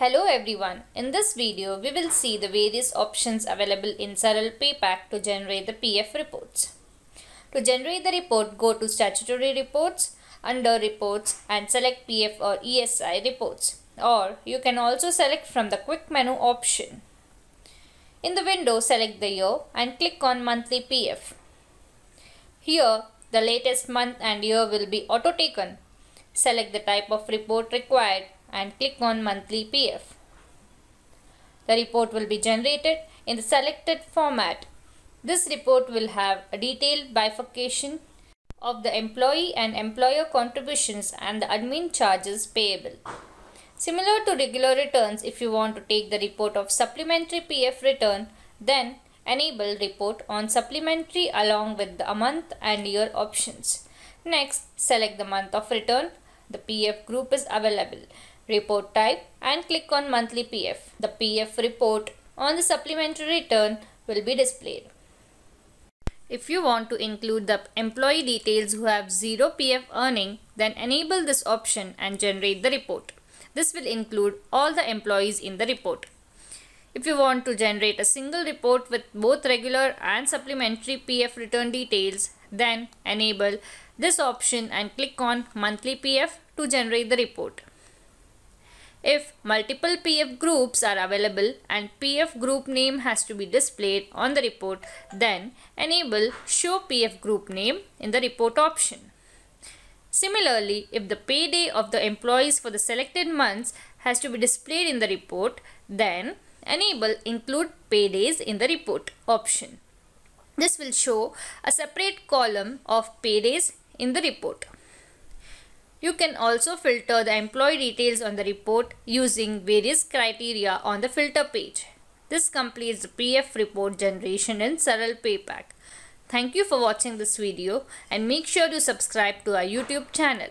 Hello everyone, in this video we will see the various options available in Saral PayPack to generate the PF reports. To generate the report, go to Statutory Reports, under Reports and select PF or ESI reports or you can also select from the quick menu option. In the window, select the year and click on Monthly PF. Here, the latest month and year will be auto-taken. Select the type of report required and click on monthly PF. The report will be generated in the selected format. This report will have a detailed bifurcation of the employee and employer contributions and the admin charges payable. Similar to regular returns, if you want to take the report of supplementary PF return, then enable report on supplementary along with the month and year options. Next, select the month of return. The PF group is available report type and click on monthly PF. The PF report on the supplementary return will be displayed. If you want to include the employee details who have zero PF earning, then enable this option and generate the report. This will include all the employees in the report. If you want to generate a single report with both regular and supplementary PF return details, then enable this option and click on monthly PF to generate the report. If multiple PF groups are available and PF group name has to be displayed on the report, then enable Show PF group name in the report option. Similarly, if the payday of the employees for the selected months has to be displayed in the report, then enable Include Paydays in the report option. This will show a separate column of paydays in the report. You can also filter the employee details on the report using various criteria on the filter page. This completes the PF report generation in Saral PayPack. Thank you for watching this video and make sure to subscribe to our YouTube channel.